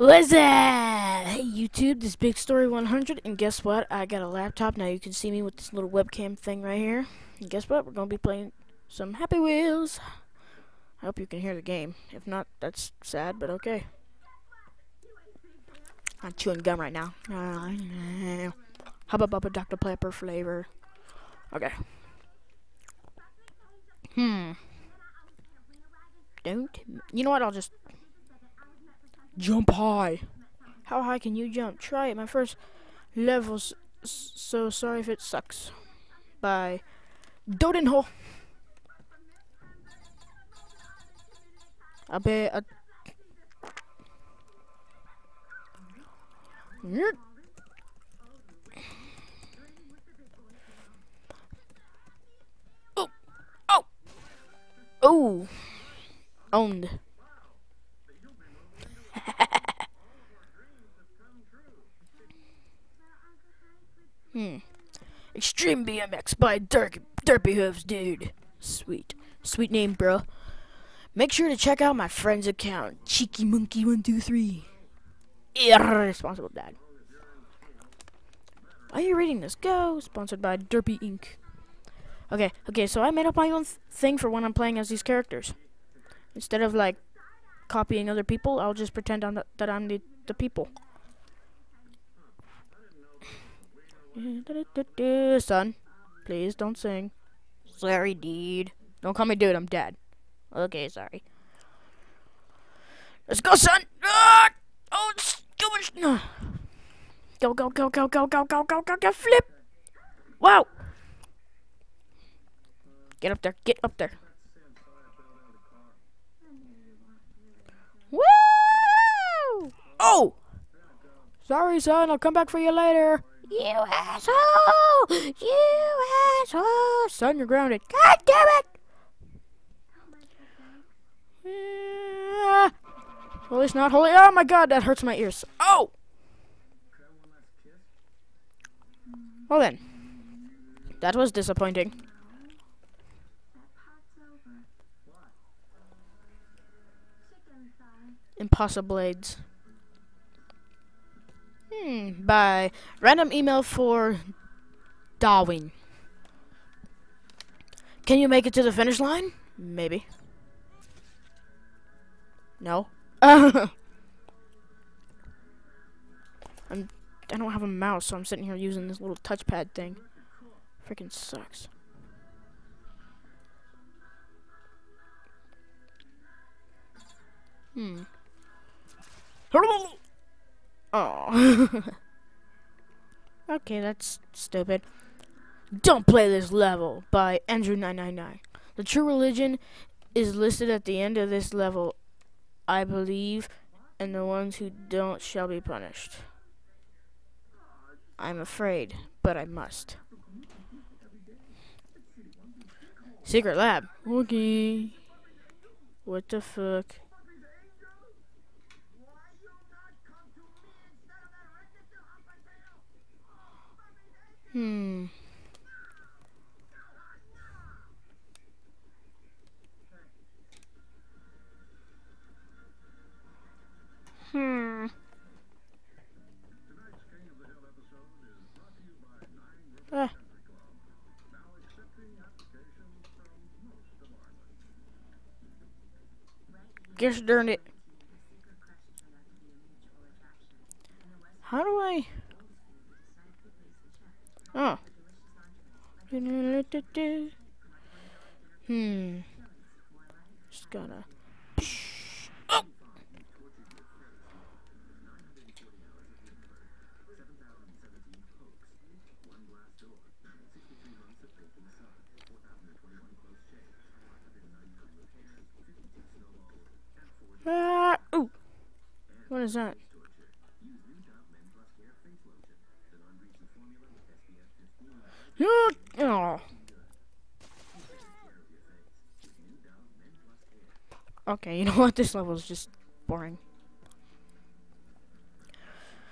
What's that? Hey YouTube, this Big Story 100, and guess what? I got a laptop, now you can see me with this little webcam thing right here. And guess what? We're to be playing some Happy Wheels. I hope you can hear the game. If not, that's sad, but okay. I'm chewing gum right now. Hubba Bubba Dr. Pepper flavor. Okay. Hmm. Don't. You know what? I'll just Jump high. How high can you jump? Try it. My first level's so sorry if it sucks. By Dodenho. I bet. Oh, oh, oh, owned. Hmm. Extreme BMX by Derp Derpy Hooves, dude. Sweet. Sweet name, bro. Make sure to check out my friend's account, Cheeky Monkey 123 Irresponsible dad. Why are you reading this? Go! Sponsored by Derpy Inc. Okay, okay, so I made up my own th thing for when I'm playing as these characters. Instead of, like, copying other people, I'll just pretend I'm the, that I'm the, the people. Son, please don't sing. Sorry, dude. Don't call me dude, I'm dead. Okay, sorry. Let's go, son! Ah! Oh, stupid! Go, go, go, go, go, go, go, go, go, go, flip! Wow! Get up there, get up there. Woo! Oh! Sorry, son, I'll come back for you later. You asshole! You asshole! Son, you're grounded. God damn it! Uh, well, it's not holy. Oh my god, that hurts my ears. Oh! Well then. That was disappointing. Impossible blades. Hmm, by random email for Darwin. Can you make it to the finish line? Maybe. No. I'm, I don't have a mouse, so I'm sitting here using this little touchpad thing. Freaking sucks. Hmm. Oh. okay, that's stupid. Don't play this level by Andrew999. The true religion is listed at the end of this level, I believe, and the ones who don't shall be punished. I'm afraid, but I must. Secret lab. Okay. What the fuck? Hmm. Hmm. Ah. Guess darn it. How do I... Oh. Hmm. Just gotta. Oh. Ah, ooh. What is that? Oh. Okay, you know what? This level is just boring.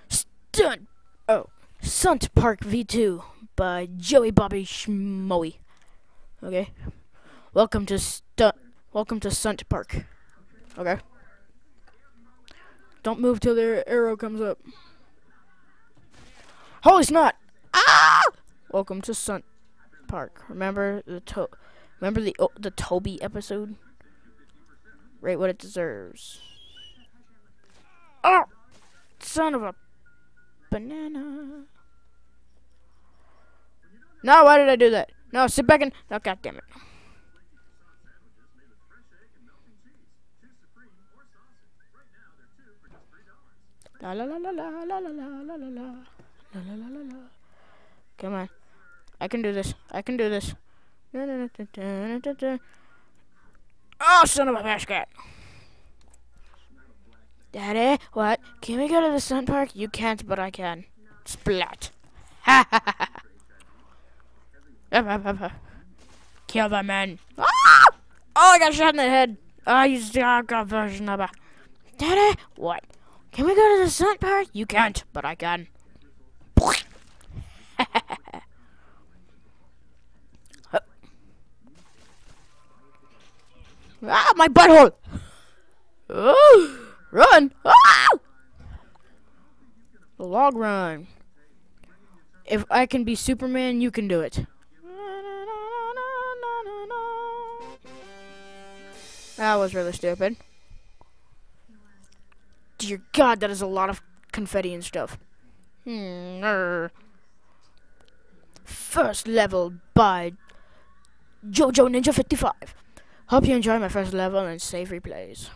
Stunt. Oh, Stunt Park V2 by Joey Bobby Schmoey. Okay. Welcome to Stunt. Welcome to Stunt Park. Okay. Don't move till their arrow comes up. Holy snot! Ah! Welcome to Sun Park. Remember the to remember the oh, the Toby episode? Rate what it deserves. Oh! Son of a banana. No, why did I do that? No, sit back and. Oh, God damn it. La la la la la la la la la la la la la la la. Come on, I can do this. I can do this. Oh, son of a basket! Daddy, what? Can we go to the Sun Park? You can't, but I can. Splat. Ha ha ha ha. Kill the man. Ah! Oh, I got shot in the head. Oh, I used the version of. Daddy, what? Can we go to the sun park? You can't, but I can. ah, my butthole! Oh, run! Ah! The log run. If I can be Superman, you can do it. That was really stupid. Dear God, that is a lot of confetti and stuff. Hmm. First level by Jojo Ninja 55. Hope you enjoy my first level and save replays.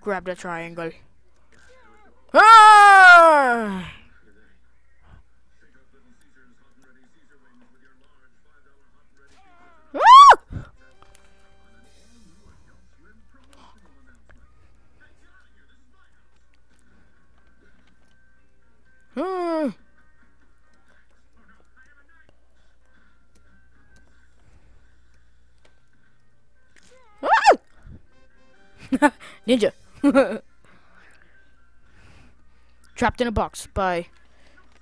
Grab the triangle. Ah! Ninja. Trapped in a box by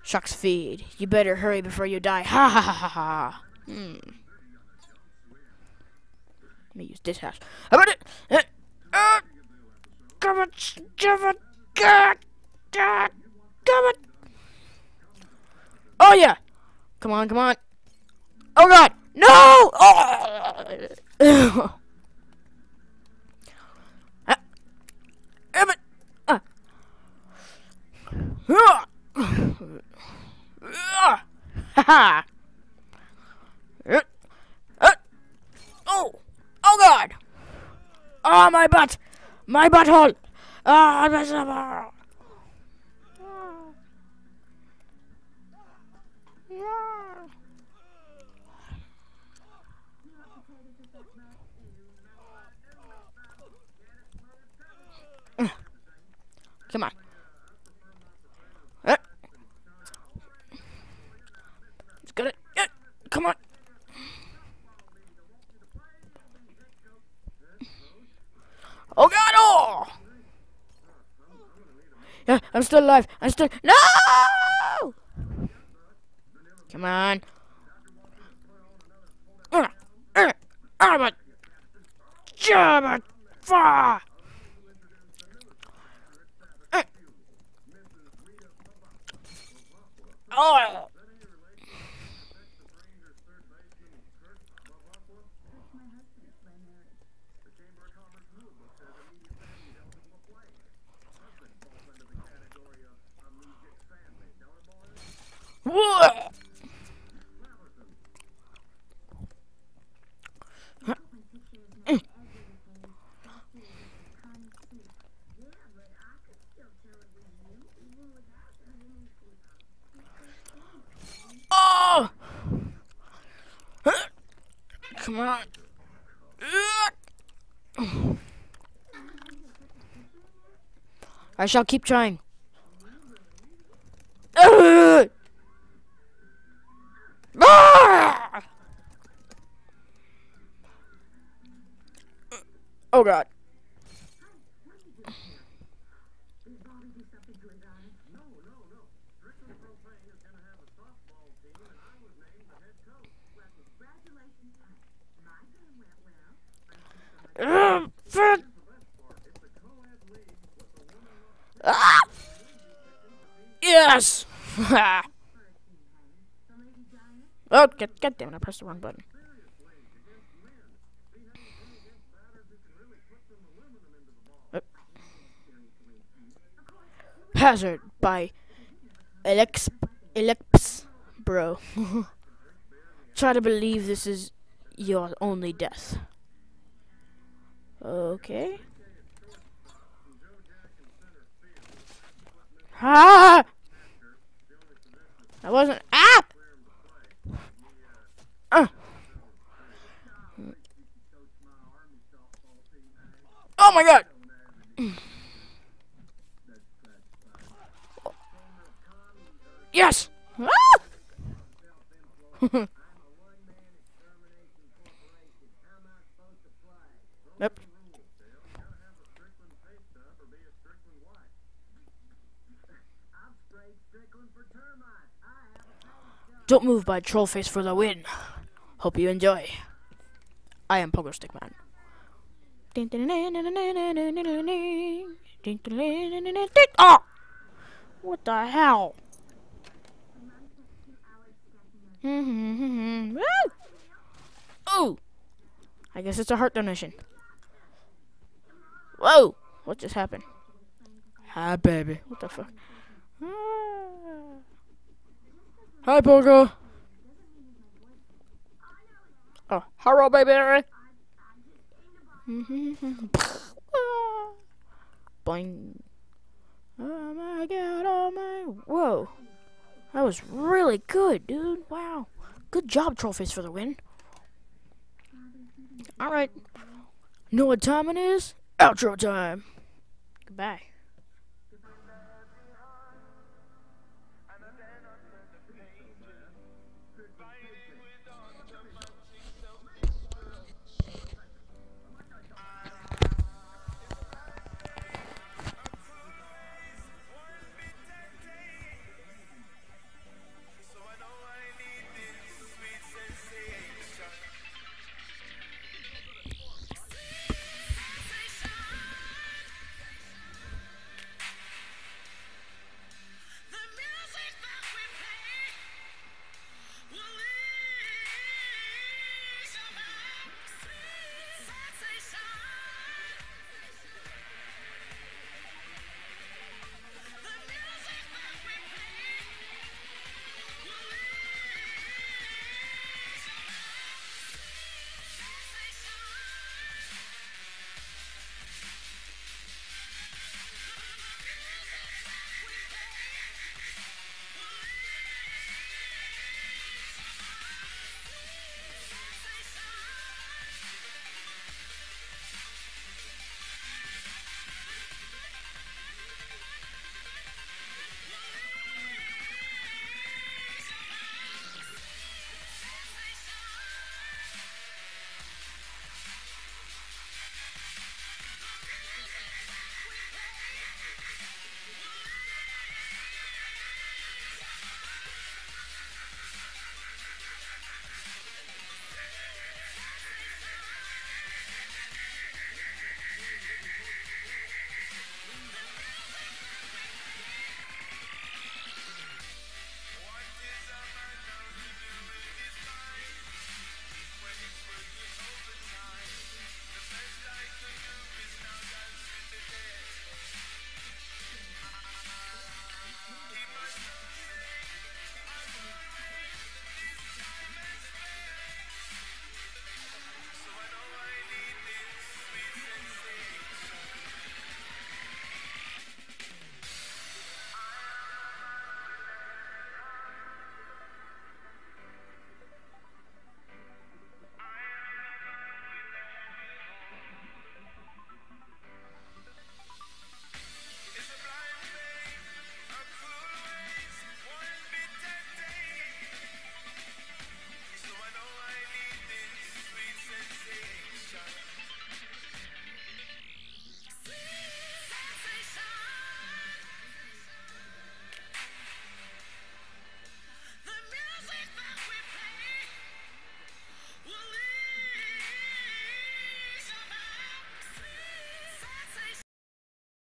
Shark's Feed. You better hurry before you die. Ha ha ha ha ha. Hmm. Let me use this hash. How about it? Uh, come on, come on, God, God, come on. Oh yeah. Come on, come on. Oh God, no! Oh. Ha! oh! Oh God! Oh, my butt! My butthole! Ah! Oh, Come on. Come on. Oh god, oh! Yeah, I'm still alive. I'm still. No! Come on. Uh, but. Jabba! Far! Oh! What? Oh! Come on. I shall keep trying. Ah! Oh god. Fred. Ah! Yes! oh, god, damn it, I pressed the wrong button. Hazard by Alex Alex bro. Try to believe this is your only death. Okay. Ah! I wasn't. Ah! Uh. Oh my god! Yes! Ah! move by Trollface for the win. Hope you enjoy. I am Pogo Stick Man. Oh! What the hell? oh! I guess it's a heart donation. Whoa! What just happened? Hi, baby. What the fuck? Hi, Pogo. Oh, hello, baby. Boing. Oh my god, oh my. Whoa. That was really good, dude. Wow. Good job, Trollface, for the win. Alright. Know what time it is? Outro time. Goodbye.